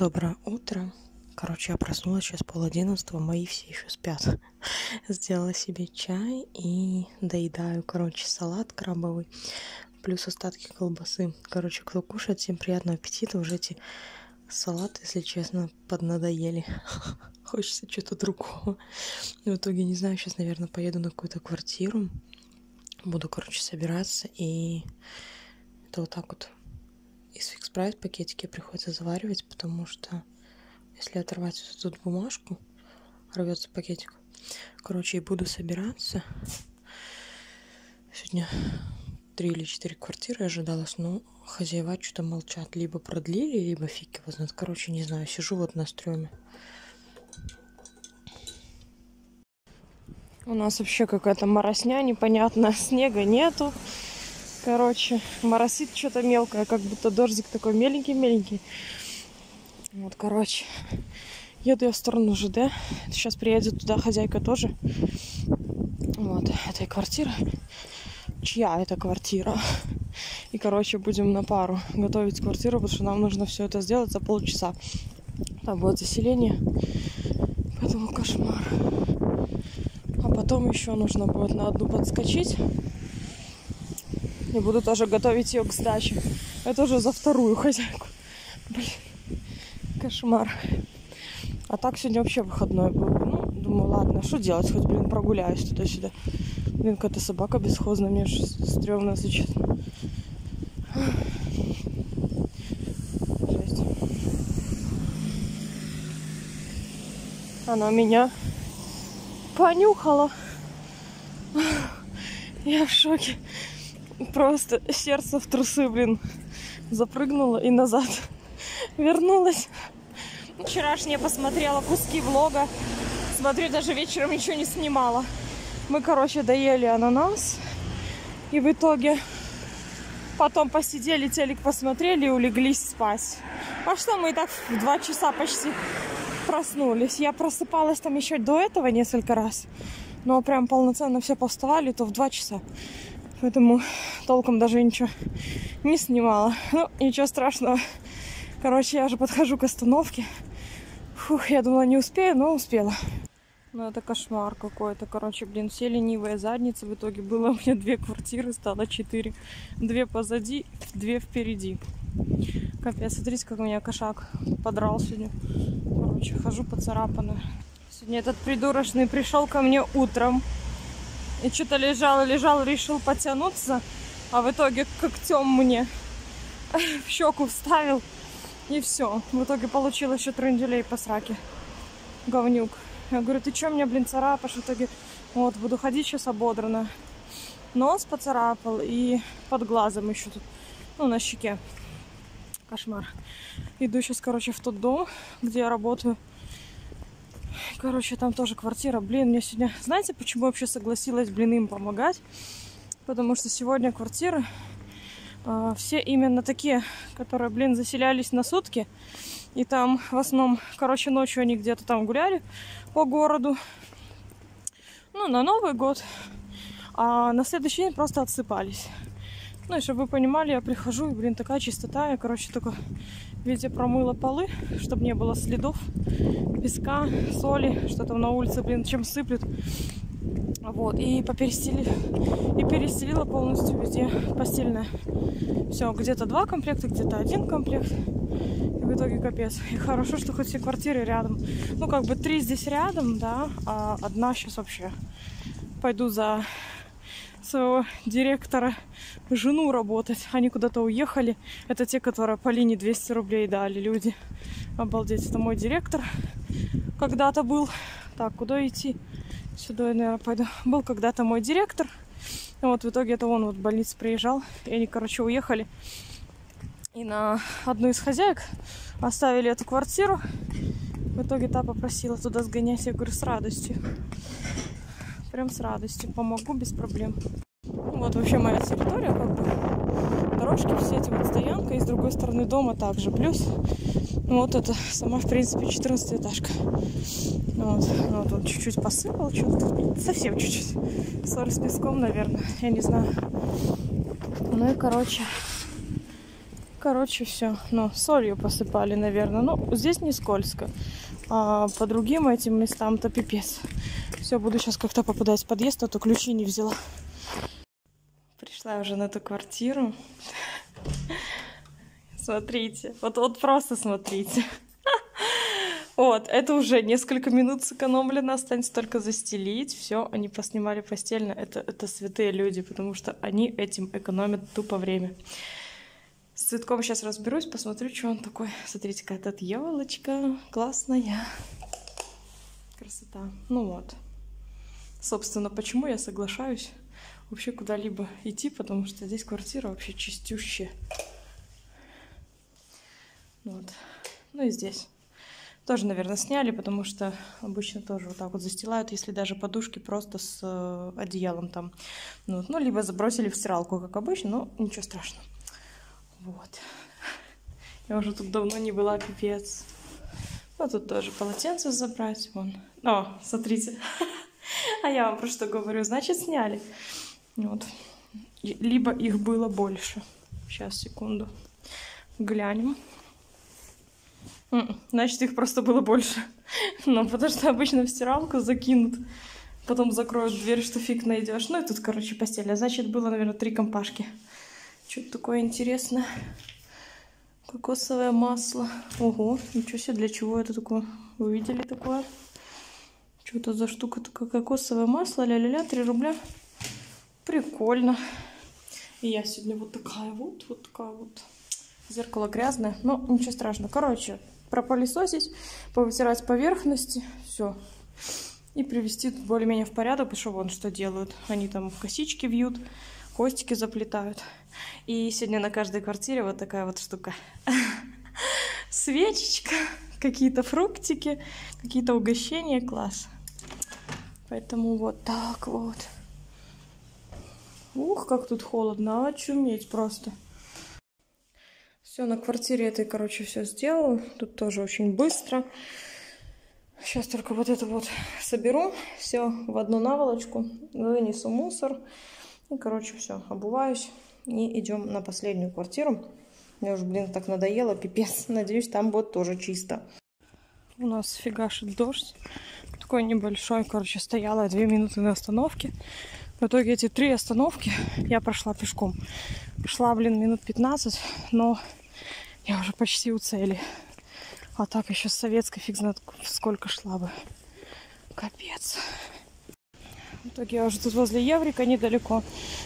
Доброе утро. Короче, я проснулась сейчас пол одиннадцатого, мои все еще спят. Сделала себе чай и доедаю, короче, салат крабовый, плюс остатки колбасы. Короче, кто кушает, всем приятного аппетита. Уже эти салаты, если честно, поднадоели. Хочется что-то другого. В итоге, не знаю, сейчас, наверное, поеду на какую-то квартиру. Буду, короче, собираться и это вот так вот из фикс прайс пакетики приходится заваривать, потому что если оторвать вот эту бумажку, рвется пакетик. Короче, и буду собираться. Сегодня три или четыре квартиры ожидалось, но хозяева что-то молчат. Либо продлили, либо фиг его знает. Короче, не знаю, сижу вот на стреме. У нас вообще какая-то моросня непонятная, снега нету. Короче, моросит что-то мелкое, как будто дождик такой меленький-меленький. Вот, короче, еду я в сторону ЖД. Сейчас приедет туда хозяйка тоже. Вот, этой квартиры. Чья это квартира? И, короче, будем на пару готовить квартиру, потому что нам нужно все это сделать за полчаса. Там будет заселение. Поэтому кошмар. А потом еще нужно будет на одну подскочить. И буду тоже готовить ее к сдаче. Это уже за вторую хозяйку. Блин, кошмар. А так сегодня вообще выходной был. Ну, думаю, ладно, что делать? Хоть, блин, прогуляюсь туда-сюда. Блин, какая-то собака бесхозная, мне же стрёмно, если. Она меня понюхала. Я в шоке. Просто сердце в трусы, блин, запрыгнуло и назад вернулась. Вчерашняя посмотрела куски влога. Смотрю, даже вечером ничего не снимала. Мы, короче, доели ананас. И в итоге потом посидели, телек посмотрели и улеглись спать. А что, мы и так в два часа почти проснулись. Я просыпалась там еще до этого несколько раз. Но прям полноценно все повставали, то в два часа. Поэтому толком даже ничего не снимала. Ну, ничего страшного. Короче, я же подхожу к остановке. Фух, я думала, не успею, но успела. Ну, это кошмар какой-то. Короче, блин, все ленивые задницы. В итоге было у меня две квартиры, стало четыре. Две позади, две впереди. Капец, смотрите, как у меня кошак подрал сегодня. Короче, хожу поцарапанная. Сегодня этот придурочный пришел ко мне утром. И что-то лежал, лежал, решил потянуться, а в итоге когтем мне в щеку вставил. И все. В итоге получил еще тренделей по сраке. Говнюк. Я говорю, ты что меня, блин, царапаешь? В итоге, вот, буду ходить сейчас ободрано. Нос поцарапал и под глазом еще тут, ну, на щеке. Кошмар. Иду сейчас, короче, в тот дом, где я работаю. Короче, там тоже квартира. Блин, мне сегодня... Знаете, почему вообще согласилась, блин, им помогать? Потому что сегодня квартиры э, все именно такие, которые, блин, заселялись на сутки. И там в основном, короче, ночью они где-то там гуляли по городу. Ну, на Новый год. А на следующий день просто отсыпались. Ну, и чтобы вы понимали, я прихожу, и, блин, такая чистота. Я, короче, только везде промыла полы, чтобы не было следов песка, соли, что там на улице, блин, чем сыплют. Вот, и поперестелили, и перестелила полностью везде постельное. Все, где-то два комплекта, где-то один комплект. И в итоге капец. И хорошо, что хоть все квартиры рядом. Ну, как бы три здесь рядом, да, а одна сейчас вообще. Пойду за своего директора жену работать. Они куда-то уехали. Это те, которые по линии 200 рублей дали люди. Обалдеть, это мой директор. Когда-то был. Так, куда идти? Сюда я, наверное, пойду. Был когда-то мой директор. Вот в итоге это он вот в больницу приезжал. И они, короче, уехали. И на одну из хозяек оставили эту квартиру. В итоге та попросила туда сгонять. Я говорю, с радостью. Прям с радостью. Помогу без проблем. Вот вообще моя территория, как бы дорожки все эти вот стоянка, и с другой стороны дома также. Плюс вот это сама, в принципе, 14 этажка. Вот, вот он чуть-чуть посыпал, что-то совсем чуть-чуть. Соль с песком, наверное, я не знаю. Ну и, короче, Короче, все. Ну, солью посыпали, наверное. Ну, здесь не скользко. А по другим этим местам-то пипец. Все, буду сейчас как-то попадать в подъезд, а то ключи не взяла. Пришла уже на эту квартиру. Смотрите. Вот, вот просто смотрите. Вот, это уже несколько минут сэкономлено, останется только застелить. Все, они поснимали постельно. Это, это святые люди, потому что они этим экономят тупо время. С цветком сейчас разберусь, посмотрю, что он такой. Смотрите, какая тут елочка классная. Красота. Ну вот. Собственно, почему я соглашаюсь вообще куда-либо идти, потому что здесь квартира вообще чистющая. Вот. Ну и здесь. Тоже, наверное, сняли, потому что обычно тоже вот так вот застилают, если даже подушки просто с э, одеялом там. Ну, ну, либо забросили в стиралку, как обычно, но ничего страшного. Вот. Я уже тут давно не была, пипец. Ну, тут тоже полотенце забрать, вон. О, смотрите. А я вам про что говорю, значит, сняли. Вот. Либо их было больше. Сейчас, секунду. Глянем. М-м, значит, их просто было больше. Ну, потому что обычно в стиралку закинут. Потом закроют дверь, что фиг найдешь. Ну и тут, короче, постель. А значит, было, наверное, три компашки. Что-то такое интересное. Кокосовое масло. Ого, ничего себе, для чего это такое? Вы видели такое? Что это за штука такое? Кокосовое масло, ля-ля-ля, 3 рубля. Прикольно. И я сегодня вот такая вот, вот такая вот. Зеркало грязное, но ничего страшного. Короче, пропылесосить, повытирать поверхности, все. И привести более-менее в порядок, потому что вон что делают. Они там косички вьют, хвостики заплетают. И сегодня на каждой квартире вот такая вот штука. Свечечка, какие-то фруктики, какие-то угощения, класс. Поэтому вот так вот. Ух, как тут холодно, очуметь просто. Все, на квартире этой, короче, все сделал. Тут тоже очень быстро. Сейчас только вот это вот соберу. Все в одну наволочку. Вынесу мусор. И, короче, все, обуваюсь. И идем на последнюю квартиру. Мне уже, блин, так надоело, пипец. Надеюсь, там будет тоже чисто. У нас фигашит дождь. Такой небольшой, короче, стояла две минуты на остановке. В итоге эти три остановки я прошла пешком. Шла, блин, минут 15, но я уже почти у цели. А так еще с советской фиг знает сколько шла бы. Капец. В итоге я уже тут возле Еврика недалеко.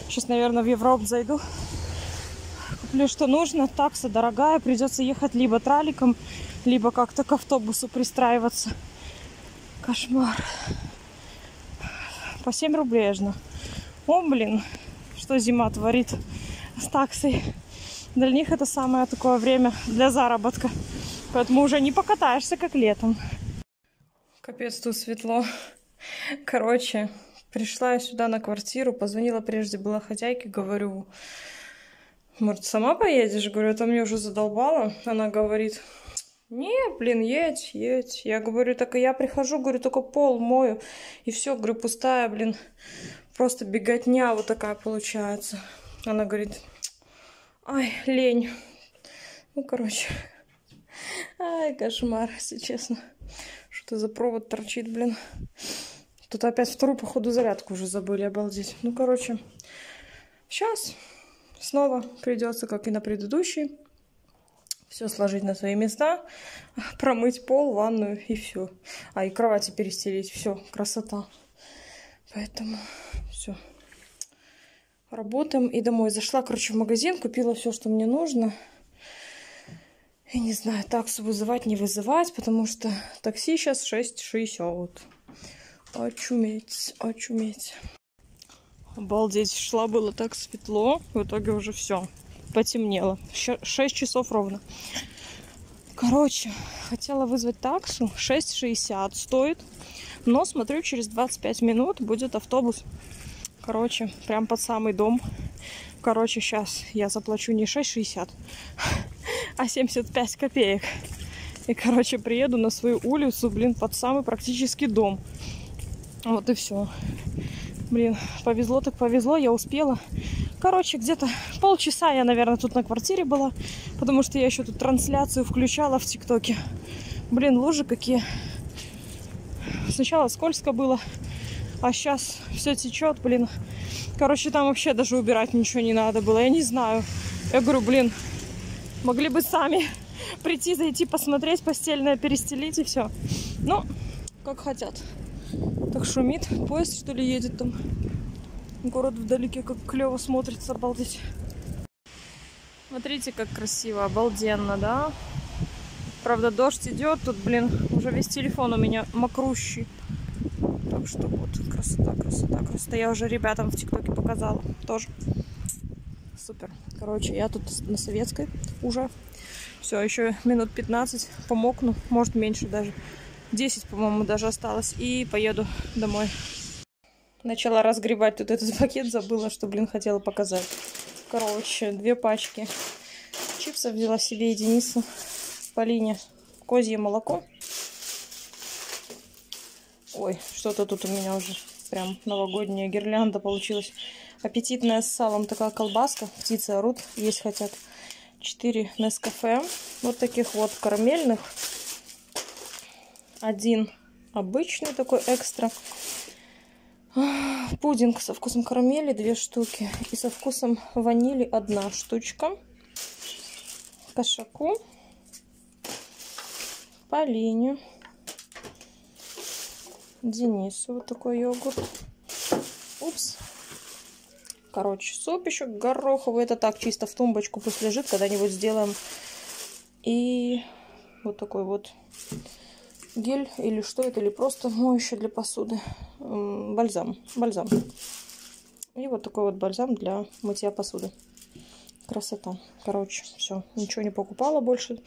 Сейчас, наверное, в Европу зайду. Куплю, что нужно. Такса дорогая. Придется ехать либо траликом, либо как-то к автобусу пристраиваться. Кошмар. По 7 рублей аж. О, блин, что зима творит с таксой. Для них это самое такое время для заработка. Поэтому уже не покатаешься, как летом. Капец, тут светло. Короче, пришла я сюда на квартиру, позвонила прежде была хозяйке, говорю, может, сама поедешь? Говорю, это мне уже задолбало. Она говорит, не, блин, едь, едь. Я говорю, так и я прихожу, говорю, только пол мою. И все, говорю, пустая, блин, просто беготня вот такая получается. Она говорит, ай, лень. Ну, короче, ай, кошмар, если честно. Что-то за провод торчит, блин. Тут опять вторую, походу, зарядку уже забыли, обалдеть. Ну, короче, сейчас снова придется, как и на предыдущий, все сложить на свои места, промыть пол, ванную и все. А, и кровати перестелить. Все, красота. Поэтому все. Работаем и домой. Зашла, короче, в магазин, купила все, что мне нужно. И не знаю, таксу вызывать, не вызывать, потому что такси сейчас 6,60. Очуметь, очуметь. Обалдеть, шла было так светло, в итоге уже все, потемнело. 6 часов ровно. Короче, хотела вызвать таксу, 6,60 стоит. Но смотрю, через 25 минут будет автобус. Короче, прям под самый дом. Короче, сейчас я заплачу не 6,60, а 75 копеек. И, короче, приеду на свою улицу, блин, под самый практически дом. Вот и все. Блин, повезло так повезло, я успела. Короче, где-то полчаса я, наверное, тут на квартире была, потому что я еще тут трансляцию включала в ТикТоке. Блин, лужи какие. Сначала скользко было, а сейчас все течет, блин. Короче, там вообще даже убирать ничего не надо было. Я не знаю. Я говорю, блин, могли бы сами прийти, зайти, посмотреть, постельное перестелить и все. Ну, как хотят. Так шумит. Поезд, что ли, едет там. Город вдалеке, как клево смотрится, обалдеть. Смотрите, как красиво, обалденно, да? Правда, дождь идет, тут, блин, уже весь телефон у меня мокрущий. Так что вот, красота, красота, красота. Я уже ребятам в ТикТоке показала тоже. Супер. Короче, я тут на советской уже. Все, еще минут 15 помокну, может меньше даже. 10, по-моему, даже осталось. И поеду домой. Начала разгребать тут этот пакет, забыла, что, блин, хотела показать. Короче, две пачки чипсов взяла себе и Денису. Полине козье молоко. Ой, что-то тут у меня уже прям новогодняя гирлянда получилась. Аппетитная с салом такая колбаска. Птицы орут, есть хотят. 4 Нескафе. Вот таких вот карамельных. Один обычный такой экстра. Пудинг со вкусом карамели две штуки. И со вкусом ванили одна штучка. Кошаку Полине. Денису вот такой йогурт. Упс. Короче, суп еще гороховый. Это так, чисто в тумбочку пусть лежит. Когда-нибудь сделаем. И вот такой вот гель. Или что это? Или просто моющее для посуды. Бальзам. Бальзам. И вот такой вот бальзам для мытья посуды. Красота. Короче, все. Ничего не покупала больше.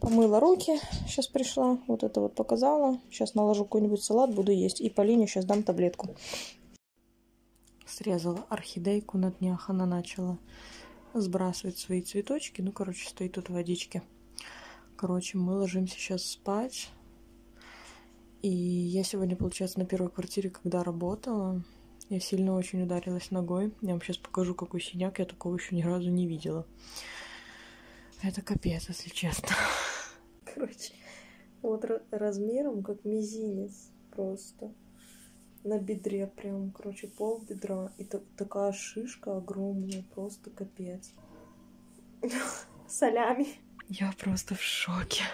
Помыла руки, сейчас пришла, вот это вот показала. Сейчас наложу какой-нибудь салат, буду есть. И Полине сейчас дам таблетку. Срезала орхидейку на днях, она начала сбрасывать свои цветочки. Ну, короче, стоит тут водички. Короче, мы ложимся сейчас спать. И я сегодня, получается, на первой квартире, когда работала, я сильно очень ударилась ногой. Я вам сейчас покажу, какой синяк. Я такого еще ни разу не видела. Это капец, если честно. Короче, вот размером как мизинец просто. На бедре прям, короче, пол бедра. И такая шишка огромная, просто капец. Солями. Я просто в шоке.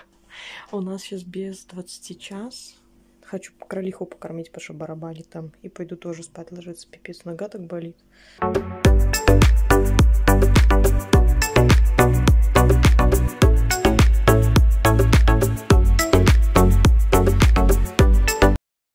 У нас сейчас без 20 час. Хочу кролиху покормить, потому что барабанит там. И пойду тоже спать ложиться. Пипец, нога так болит.